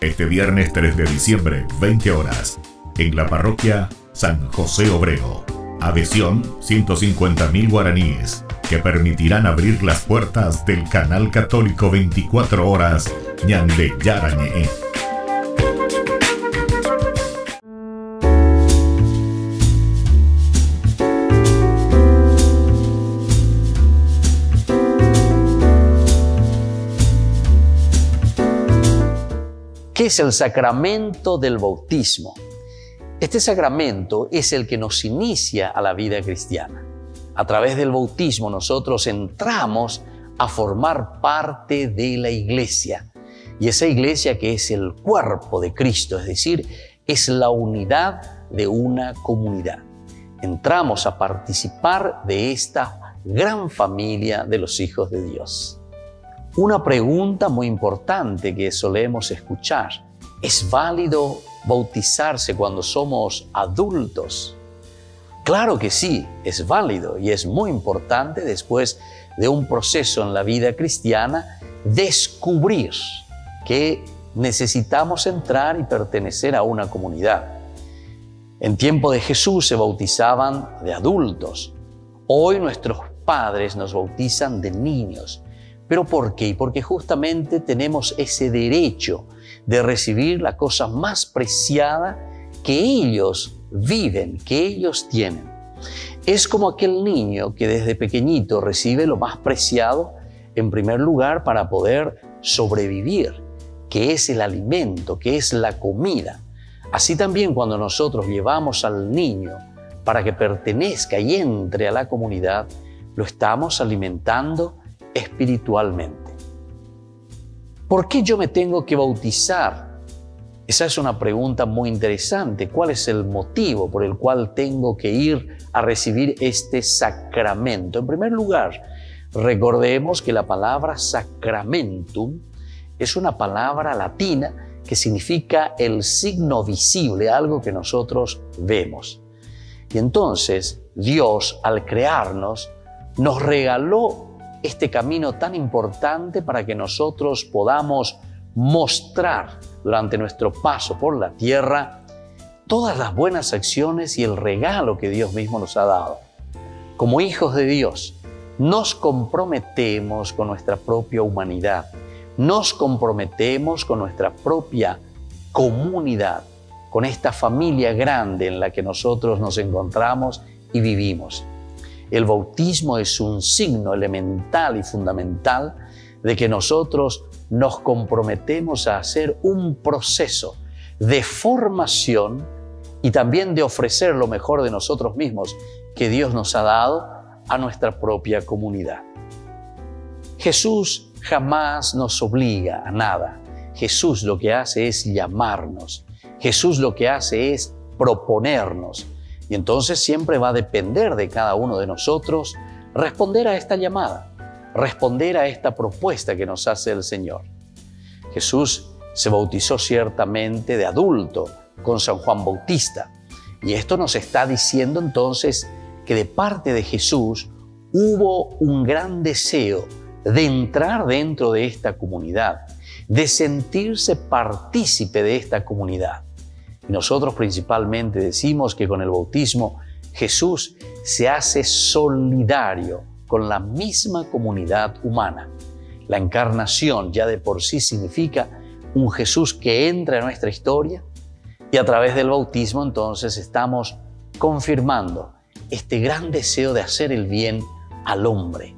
Este viernes 3 de diciembre, 20 horas, en la parroquia San José Obrero. Adhesión 150.000 guaraníes que permitirán abrir las puertas del canal católico 24 horas Ñande Yarañe. ¿Qué es el sacramento del bautismo? Este sacramento es el que nos inicia a la vida cristiana. A través del bautismo nosotros entramos a formar parte de la iglesia. Y esa iglesia que es el cuerpo de Cristo, es decir, es la unidad de una comunidad. Entramos a participar de esta gran familia de los hijos de Dios. Una pregunta muy importante que solemos escuchar. ¿Es válido bautizarse cuando somos adultos? Claro que sí, es válido y es muy importante después de un proceso en la vida cristiana descubrir que necesitamos entrar y pertenecer a una comunidad. En tiempo de Jesús se bautizaban de adultos. Hoy nuestros padres nos bautizan de niños. ¿Pero por qué? Porque justamente tenemos ese derecho de recibir la cosa más preciada que ellos viven, que ellos tienen. Es como aquel niño que desde pequeñito recibe lo más preciado en primer lugar para poder sobrevivir, que es el alimento, que es la comida. Así también cuando nosotros llevamos al niño para que pertenezca y entre a la comunidad, lo estamos alimentando espiritualmente. ¿Por qué yo me tengo que bautizar? Esa es una pregunta muy interesante. ¿Cuál es el motivo por el cual tengo que ir a recibir este sacramento? En primer lugar, recordemos que la palabra sacramentum es una palabra latina que significa el signo visible, algo que nosotros vemos. Y entonces Dios, al crearnos, nos regaló este camino tan importante para que nosotros podamos mostrar durante nuestro paso por la tierra todas las buenas acciones y el regalo que Dios mismo nos ha dado. Como hijos de Dios, nos comprometemos con nuestra propia humanidad, nos comprometemos con nuestra propia comunidad, con esta familia grande en la que nosotros nos encontramos y vivimos. El bautismo es un signo elemental y fundamental de que nosotros nos comprometemos a hacer un proceso de formación y también de ofrecer lo mejor de nosotros mismos que Dios nos ha dado a nuestra propia comunidad. Jesús jamás nos obliga a nada. Jesús lo que hace es llamarnos. Jesús lo que hace es proponernos. Y entonces siempre va a depender de cada uno de nosotros responder a esta llamada, responder a esta propuesta que nos hace el Señor. Jesús se bautizó ciertamente de adulto con San Juan Bautista. Y esto nos está diciendo entonces que de parte de Jesús hubo un gran deseo de entrar dentro de esta comunidad, de sentirse partícipe de esta comunidad. Y nosotros principalmente decimos que con el bautismo Jesús se hace solidario con la misma comunidad humana. La encarnación ya de por sí significa un Jesús que entra en nuestra historia y a través del bautismo entonces estamos confirmando este gran deseo de hacer el bien al hombre.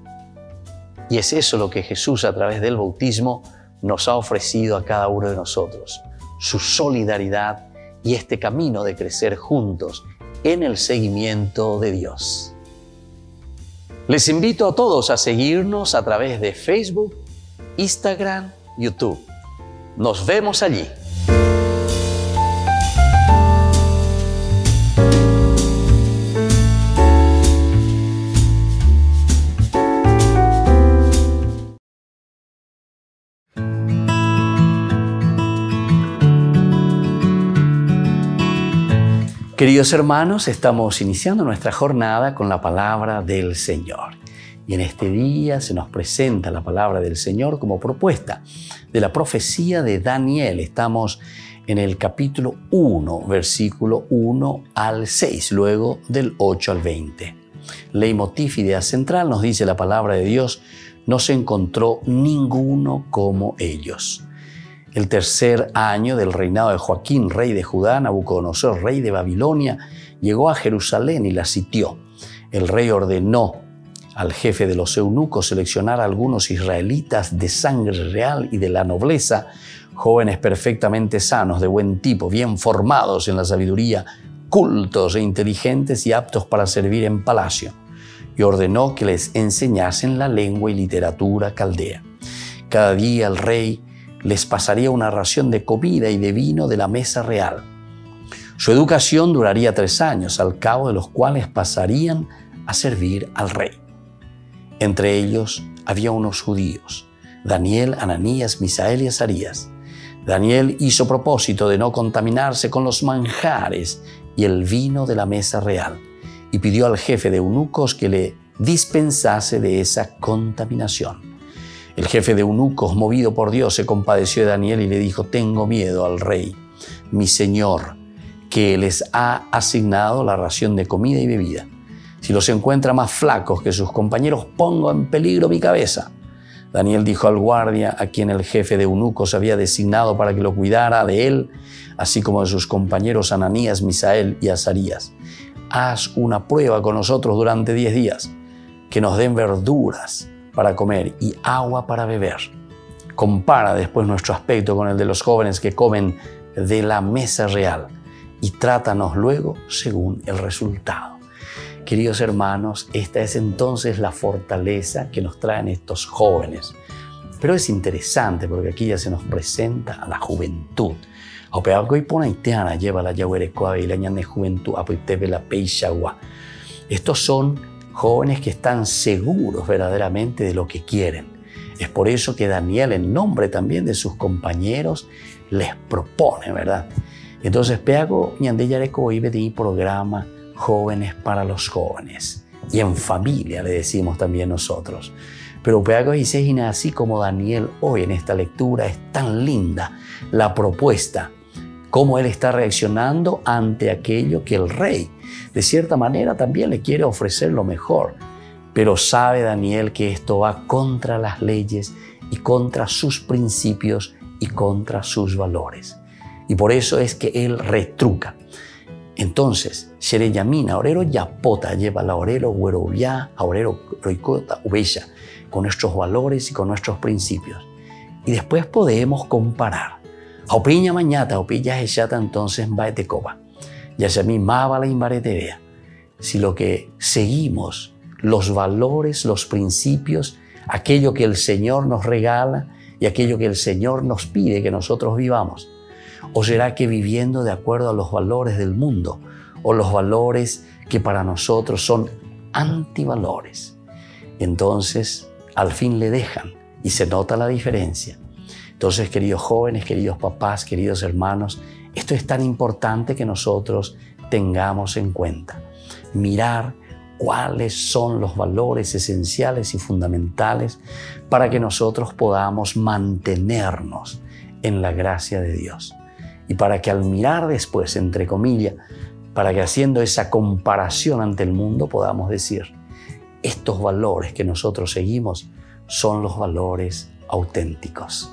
Y es eso lo que Jesús a través del bautismo nos ha ofrecido a cada uno de nosotros, su solidaridad y este camino de crecer juntos en el seguimiento de Dios. Les invito a todos a seguirnos a través de Facebook, Instagram, YouTube. Nos vemos allí. Queridos hermanos, estamos iniciando nuestra jornada con la palabra del Señor. Y en este día se nos presenta la palabra del Señor como propuesta de la profecía de Daniel. Estamos en el capítulo 1, versículo 1 al 6, luego del 8 al 20. Leitmotiv idea central nos dice la palabra de Dios, no se encontró ninguno como ellos el tercer año del reinado de Joaquín, rey de Judá, Nabucodonosor, rey de Babilonia, llegó a Jerusalén y la sitió. El rey ordenó al jefe de los eunucos seleccionar a algunos israelitas de sangre real y de la nobleza, jóvenes perfectamente sanos, de buen tipo, bien formados en la sabiduría, cultos e inteligentes y aptos para servir en palacio. Y ordenó que les enseñasen la lengua y literatura caldea. Cada día el rey les pasaría una ración de comida y de vino de la mesa real. Su educación duraría tres años, al cabo de los cuales pasarían a servir al rey. Entre ellos había unos judíos, Daniel, Ananías, Misael y Azarías. Daniel hizo propósito de no contaminarse con los manjares y el vino de la mesa real y pidió al jefe de eunucos que le dispensase de esa contaminación. El jefe de eunucos, movido por Dios, se compadeció de Daniel y le dijo, tengo miedo al rey, mi señor, que les ha asignado la ración de comida y bebida. Si los encuentra más flacos que sus compañeros, pongo en peligro mi cabeza. Daniel dijo al guardia, a quien el jefe de eunucos había designado para que lo cuidara de él, así como de sus compañeros Ananías, Misael y Azarías, haz una prueba con nosotros durante diez días, que nos den verduras para comer y agua para beber. Compara después nuestro aspecto con el de los jóvenes que comen de la mesa real y trátanos luego según el resultado. Queridos hermanos, esta es entonces la fortaleza que nos traen estos jóvenes. Pero es interesante porque aquí ya se nos presenta a la juventud. Estos son jóvenes que están seguros verdaderamente de lo que quieren. Es por eso que Daniel, en nombre también de sus compañeros, les propone, ¿verdad? Entonces, Peago Ñandeyareco ibe de programa Jóvenes para los Jóvenes. Y en familia le decimos también nosotros. Pero Peago dice, así como Daniel hoy en esta lectura es tan linda la propuesta cómo él está reaccionando ante aquello que el rey, de cierta manera, también le quiere ofrecer lo mejor. Pero sabe Daniel que esto va contra las leyes y contra sus principios y contra sus valores. Y por eso es que él retruca. Entonces, Shereyamina, Orero Yapota, lleva la Orero Huerovia, Orero Roicota, Ubella, con nuestros valores y con nuestros principios. Y después podemos comparar. Aupiña mañata, aupilla echata entonces va de coba. Ya se mi maba la vea. Si lo que seguimos, los valores, los principios, aquello que el Señor nos regala y aquello que el Señor nos pide que nosotros vivamos, ¿O será que viviendo de acuerdo a los valores del mundo o los valores que para nosotros son antivalores? Entonces, al fin le dejan y se nota la diferencia. Entonces, queridos jóvenes, queridos papás, queridos hermanos, esto es tan importante que nosotros tengamos en cuenta. Mirar cuáles son los valores esenciales y fundamentales para que nosotros podamos mantenernos en la gracia de Dios y para que al mirar después, entre comillas, para que haciendo esa comparación ante el mundo podamos decir, estos valores que nosotros seguimos son los valores auténticos.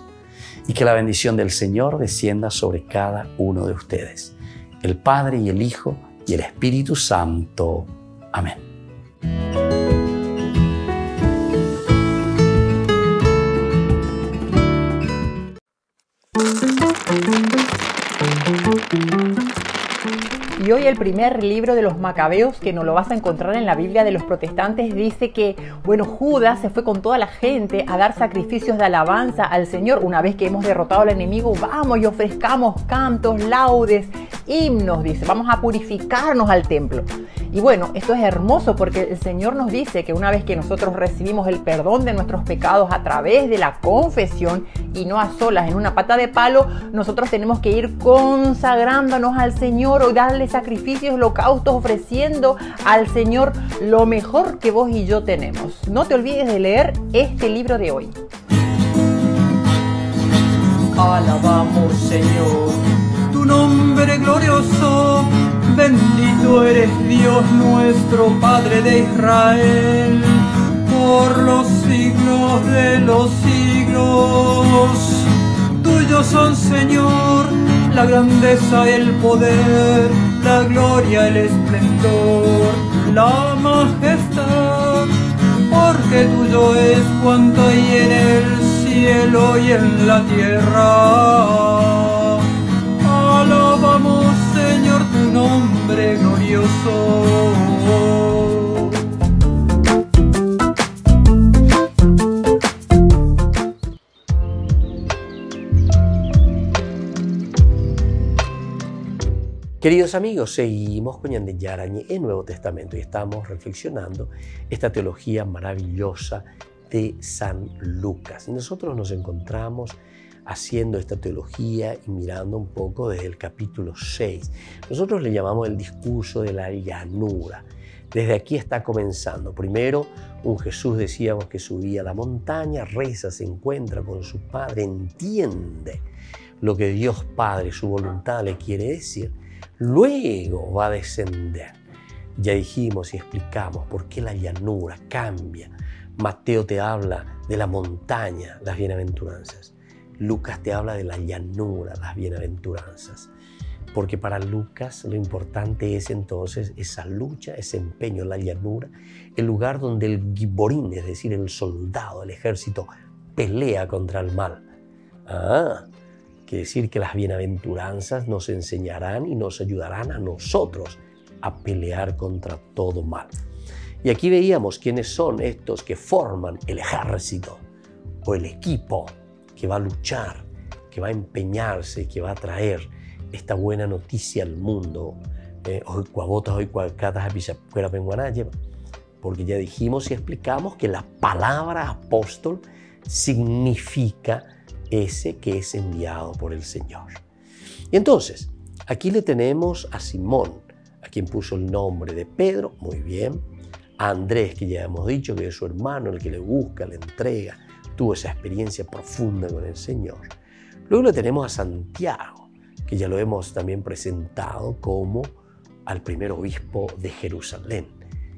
Y que la bendición del Señor descienda sobre cada uno de ustedes, el Padre y el Hijo y el Espíritu Santo. Amén. Y hoy el primer libro de los Macabeos, que no lo vas a encontrar en la Biblia de los protestantes, dice que, bueno, Judas se fue con toda la gente a dar sacrificios de alabanza al Señor. Una vez que hemos derrotado al enemigo, vamos y ofrezcamos cantos, laudes, himnos, dice, vamos a purificarnos al templo. Y bueno, esto es hermoso porque el Señor nos dice que una vez que nosotros recibimos el perdón de nuestros pecados a través de la confesión y no a solas en una pata de palo, nosotros tenemos que ir consagrándonos al Señor o darle sacrificios, holocaustos, ofreciendo al Señor lo mejor que vos y yo tenemos. No te olvides de leer este libro de hoy. Alabamos Señor tu nombre glorioso, bendito eres Dios nuestro Padre de Israel, por los siglos de los siglos. Tuyos son Señor la grandeza, el poder la gloria, el esplendor, la majestad, porque tuyo es cuanto hay en el cielo y en la tierra. Queridos amigos, seguimos con Yarañe en Nuevo Testamento y estamos reflexionando esta teología maravillosa de San Lucas. Nosotros nos encontramos haciendo esta teología y mirando un poco desde el capítulo 6. Nosotros le llamamos el discurso de la llanura. Desde aquí está comenzando. Primero, un Jesús decíamos que subía la montaña, reza, se encuentra con su Padre, entiende lo que Dios Padre, su voluntad le quiere decir luego va a descender. Ya dijimos y explicamos por qué la llanura cambia. Mateo te habla de la montaña, las bienaventuranzas. Lucas te habla de la llanura, las bienaventuranzas. Porque para Lucas lo importante es entonces esa lucha, ese empeño, la llanura, el lugar donde el giborín, es decir, el soldado, el ejército, pelea contra el mal. Ah, Quiere decir que las bienaventuranzas nos enseñarán y nos ayudarán a nosotros a pelear contra todo mal. Y aquí veíamos quiénes son estos que forman el ejército o el equipo que va a luchar, que va a empeñarse, que va a traer esta buena noticia al mundo. Eh, hoy porque ya dijimos y explicamos que la palabra apóstol significa ese que es enviado por el Señor. Y entonces, aquí le tenemos a Simón, a quien puso el nombre de Pedro, muy bien, a Andrés, que ya hemos dicho que es su hermano, el que le busca, le entrega, tuvo esa experiencia profunda con el Señor. Luego le tenemos a Santiago, que ya lo hemos también presentado como al primer obispo de Jerusalén,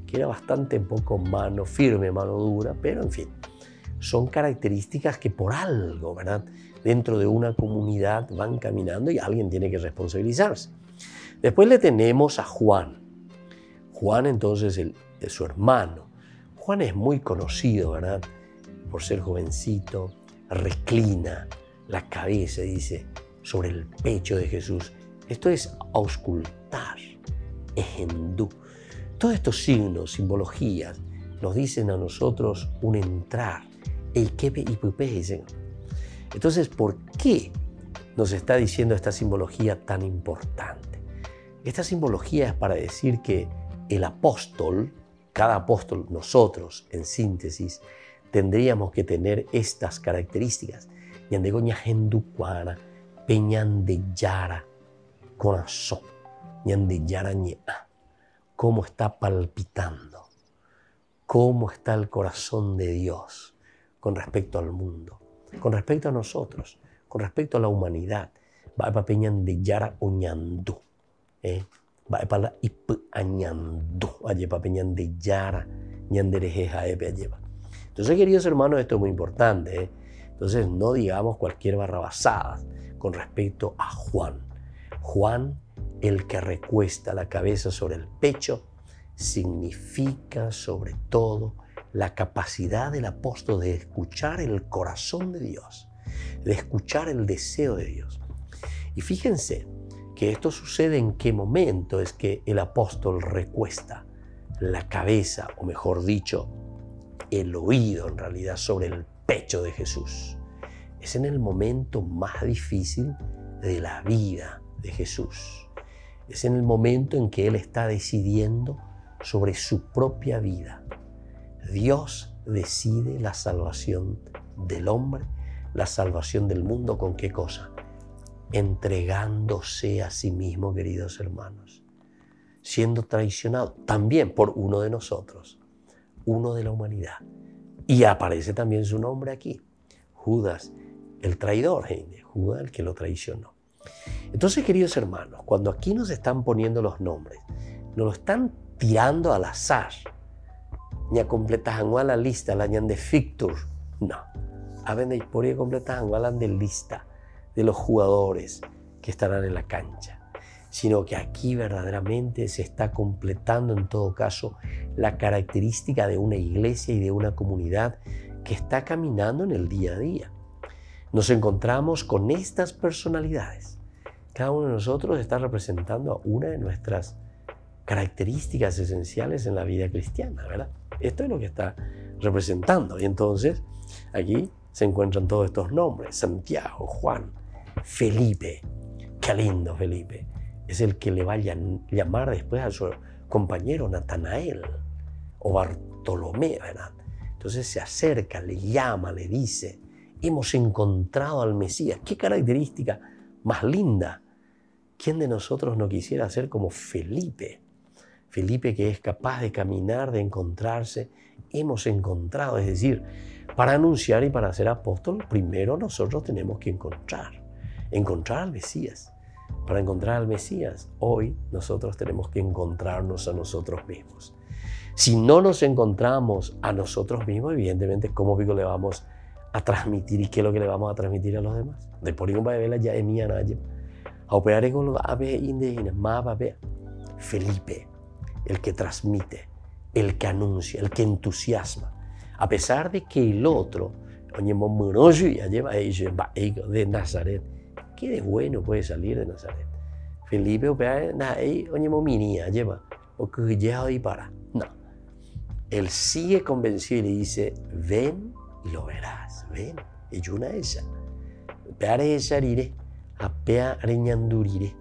que era bastante poco mano firme, mano dura, pero en fin, son características que por algo, ¿verdad? Dentro de una comunidad van caminando y alguien tiene que responsabilizarse. Después le tenemos a Juan. Juan entonces es su hermano. Juan es muy conocido, ¿verdad? Por ser jovencito, reclina la cabeza, dice, sobre el pecho de Jesús. Esto es auscultar, ejendú. Todos estos signos, simbologías, nos dicen a nosotros un entrar, Entonces, ¿por qué nos está diciendo esta simbología tan importante? Esta simbología es para decir que el apóstol, cada apóstol, nosotros, en síntesis, tendríamos que tener estas características. Yandegoña genducuara, peñan de yara, corazón, ñan yara cómo está palpitando, cómo está el corazón de Dios con respecto al mundo, con respecto a nosotros, con respecto a la humanidad. Va a peñan de yara oñandú, ¿eh? va la ip añandú, yara, ñanderejeja epe. Entonces, queridos hermanos, esto es muy importante. ¿eh? Entonces, no digamos cualquier barrabasada con respecto a Juan. Juan, el que recuesta la cabeza sobre el pecho, significa sobre todo la capacidad del apóstol de escuchar el corazón de Dios, de escuchar el deseo de Dios. Y fíjense que esto sucede en qué momento es que el apóstol recuesta la cabeza, o mejor dicho, el oído en realidad sobre el pecho de Jesús. Es en el momento más difícil de la vida de Jesús. Es en el momento en que Él está decidiendo sobre su propia vida. Dios decide la salvación del hombre, la salvación del mundo, ¿con qué cosa? Entregándose a sí mismo, queridos hermanos, siendo traicionado también por uno de nosotros uno de la humanidad. Y aparece también su nombre aquí, Judas, el traidor, Judas el que lo traicionó. Entonces, queridos hermanos, cuando aquí nos están poniendo los nombres, nos lo están tirando al azar. Ni a completar la lista, la de fictur. No. A ver, por completar de lista de los jugadores que estarán en la cancha sino que aquí verdaderamente se está completando en todo caso la característica de una iglesia y de una comunidad que está caminando en el día a día. Nos encontramos con estas personalidades. Cada uno de nosotros está representando a una de nuestras características esenciales en la vida cristiana, ¿verdad? Esto es lo que está representando. Y entonces aquí se encuentran todos estos nombres, Santiago, Juan, Felipe. Qué lindo Felipe es el que le va a llamar después a su compañero Natanael o Bartolomé, ¿verdad? Entonces se acerca, le llama, le dice, hemos encontrado al Mesías. ¿Qué característica más linda? ¿Quién de nosotros no quisiera ser como Felipe? Felipe que es capaz de caminar, de encontrarse. Hemos encontrado, es decir, para anunciar y para ser apóstol, primero nosotros tenemos que encontrar, encontrar al Mesías para encontrar al Mesías. Hoy nosotros tenemos que encontrarnos a nosotros mismos. Si no nos encontramos a nosotros mismos, evidentemente, ¿cómo le vamos a transmitir y qué es lo que le vamos a transmitir a los demás? De por va a ver ya en mía A operar con los aves indígenas, más Felipe, el que transmite, el que anuncia, el que entusiasma. A pesar de que el otro, ya lleva de Nazaret, ¿Qué de bueno puede salir de Nazaret? Felipe oye mominia lleva o y para. No. Él sigue convencido y le dice, ven y lo verás, ven. Y una esa. Peare esa rire, apea reñandurire.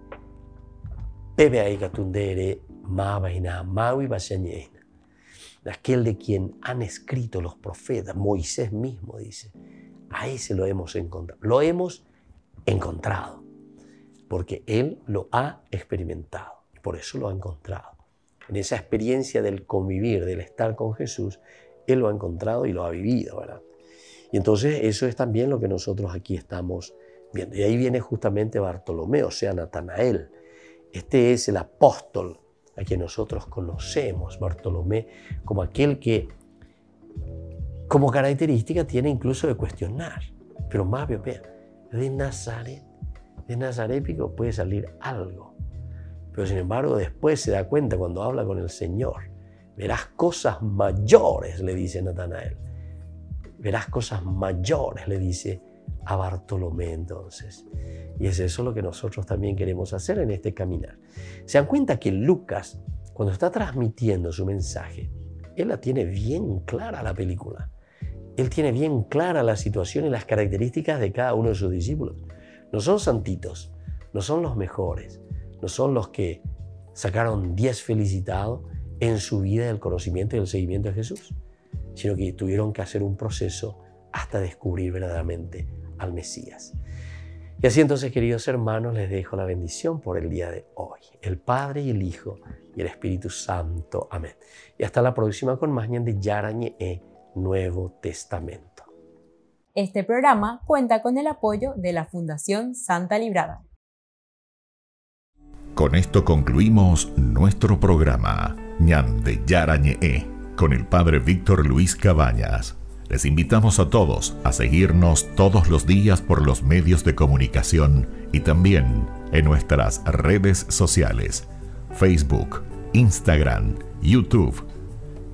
Pepe ahí catundere, ma vaina, maui basañena. Aquel de quien han escrito los profetas, Moisés mismo dice, a ese lo hemos encontrado. Lo hemos encontrado, porque Él lo ha experimentado, por eso lo ha encontrado. En esa experiencia del convivir, del estar con Jesús, Él lo ha encontrado y lo ha vivido, ¿verdad? Y entonces eso es también lo que nosotros aquí estamos viendo. Y ahí viene justamente Bartolomé, o sea, Natanael. Este es el apóstol a quien nosotros conocemos, Bartolomé, como aquel que como característica tiene incluso de cuestionar. Pero más bien, de Nazaret, de Nazarépico puede salir algo. Pero sin embargo después se da cuenta cuando habla con el Señor. Verás cosas mayores, le dice Natanael. Verás cosas mayores, le dice a Bartolomé entonces. Y es eso lo que nosotros también queremos hacer en este caminar. Se dan cuenta que Lucas, cuando está transmitiendo su mensaje, él la tiene bien clara la película. Él tiene bien clara la situación y las características de cada uno de sus discípulos. No son santitos, no son los mejores, no son los que sacaron 10 felicitados en su vida del conocimiento y del seguimiento de Jesús, sino que tuvieron que hacer un proceso hasta descubrir verdaderamente al Mesías. Y así entonces, queridos hermanos, les dejo la bendición por el día de hoy. El Padre y el Hijo y el Espíritu Santo. Amén. Y hasta la próxima con más de Yarañe e Nuevo Testamento. Este programa cuenta con el apoyo de la Fundación Santa Librada. Con esto concluimos nuestro programa Ñande Yarañe con el Padre Víctor Luis Cabañas. Les invitamos a todos a seguirnos todos los días por los medios de comunicación y también en nuestras redes sociales, Facebook, Instagram, YouTube.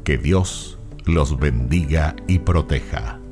Que Dios los bendiga y proteja.